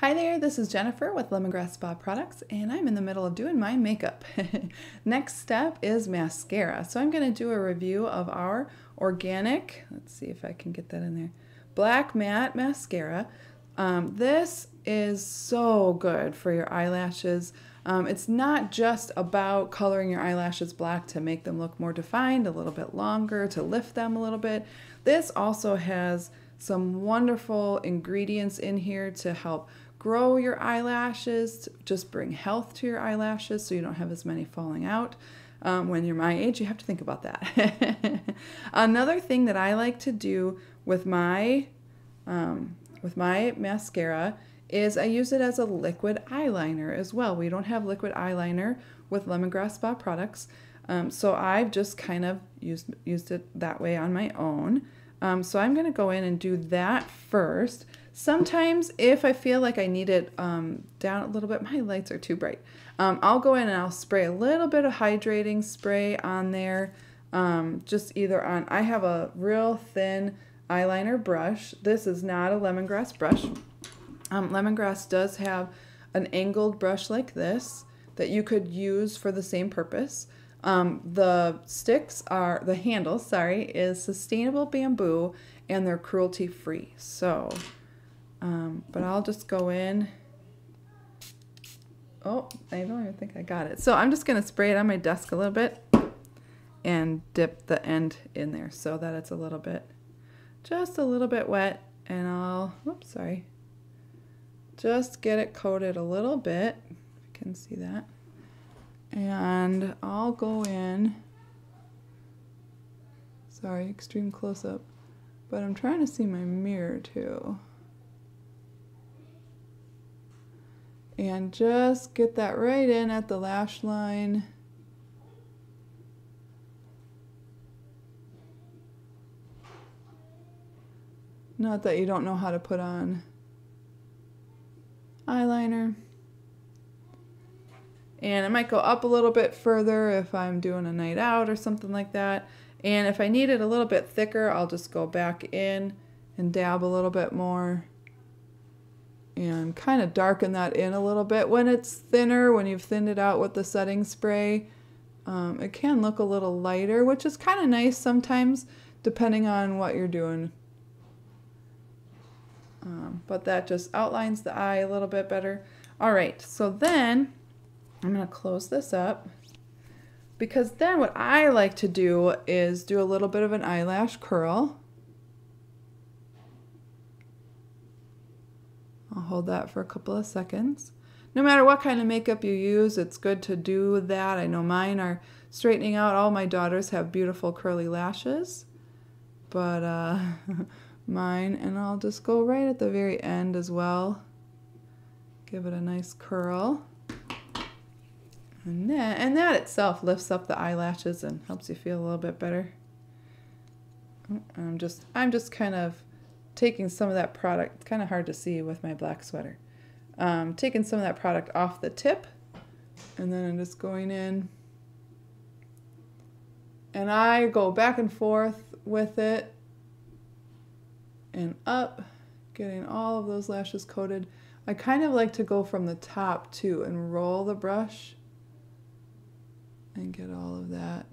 Hi there, this is Jennifer with Lemongrass Spa Products, and I'm in the middle of doing my makeup. Next step is mascara. So I'm going to do a review of our organic, let's see if I can get that in there, black matte mascara. Um, this is so good for your eyelashes. Um, it's not just about coloring your eyelashes black to make them look more defined, a little bit longer, to lift them a little bit. This also has some wonderful ingredients in here to help grow your eyelashes, just bring health to your eyelashes so you don't have as many falling out. Um, when you're my age, you have to think about that. Another thing that I like to do with my um, with my mascara is I use it as a liquid eyeliner as well. We don't have liquid eyeliner with Lemongrass Spa products, um, so I've just kind of used used it that way on my own. Um, so I'm going to go in and do that first. Sometimes if I feel like I need it um, down a little bit, my lights are too bright. Um, I'll go in and I'll spray a little bit of hydrating spray on there. Um, just either on, I have a real thin eyeliner brush. This is not a lemongrass brush. Um, lemongrass does have an angled brush like this that you could use for the same purpose. Um, the sticks are, the handle, sorry, is sustainable bamboo and they're cruelty free. So um, but I'll just go in. Oh, I don't even think I got it. So I'm just going to spray it on my desk a little bit and dip the end in there so that it's a little bit, just a little bit wet. And I'll, oops, sorry, just get it coated a little bit. You can see that. And I'll go in, sorry, extreme close up, but I'm trying to see my mirror too. and just get that right in at the lash line. Not that you don't know how to put on eyeliner. And I might go up a little bit further if I'm doing a night out or something like that. And if I need it a little bit thicker, I'll just go back in and dab a little bit more and kind of darken that in a little bit. When it's thinner, when you've thinned it out with the setting spray, um, it can look a little lighter, which is kind of nice sometimes depending on what you're doing. Um, but that just outlines the eye a little bit better. All right, so then I'm going to close this up because then what I like to do is do a little bit of an eyelash curl. I'll hold that for a couple of seconds. No matter what kind of makeup you use, it's good to do that. I know mine are straightening out. All my daughters have beautiful curly lashes, but uh, mine, and I'll just go right at the very end as well. Give it a nice curl. And that, and that itself lifts up the eyelashes and helps you feel a little bit better. I'm just, I'm just kind of taking some of that product, it's kind of hard to see with my black sweater, um, taking some of that product off the tip and then I'm just going in and I go back and forth with it and up, getting all of those lashes coated. I kind of like to go from the top too and roll the brush and get all of that.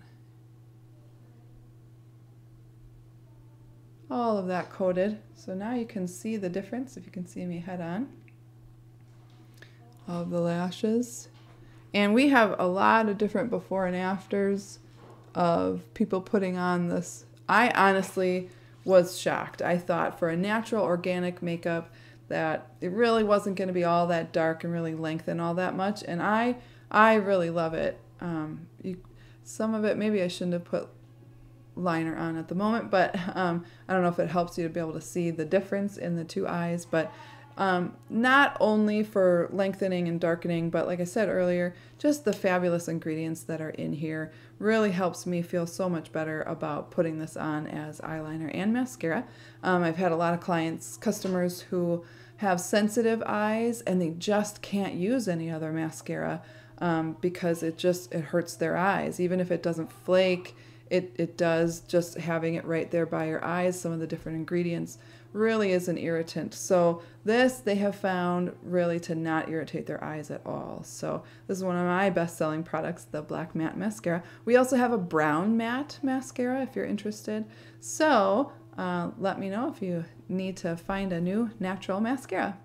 all of that coated. So now you can see the difference, if you can see me head on, of the lashes. And we have a lot of different before and afters of people putting on this. I honestly was shocked. I thought for a natural organic makeup that it really wasn't going to be all that dark and really lengthen all that much. And I, I really love it. Um, you, some of it, maybe I shouldn't have put liner on at the moment, but um, I don't know if it helps you to be able to see the difference in the two eyes. But um, not only for lengthening and darkening, but like I said earlier, just the fabulous ingredients that are in here really helps me feel so much better about putting this on as eyeliner and mascara. Um, I've had a lot of clients, customers who have sensitive eyes and they just can't use any other mascara um, because it just it hurts their eyes even if it doesn't flake it, it does just having it right there by your eyes, some of the different ingredients really is an irritant. So this they have found really to not irritate their eyes at all. So this is one of my best-selling products, the Black Matte Mascara. We also have a Brown Matte Mascara if you're interested. So uh, let me know if you need to find a new natural mascara.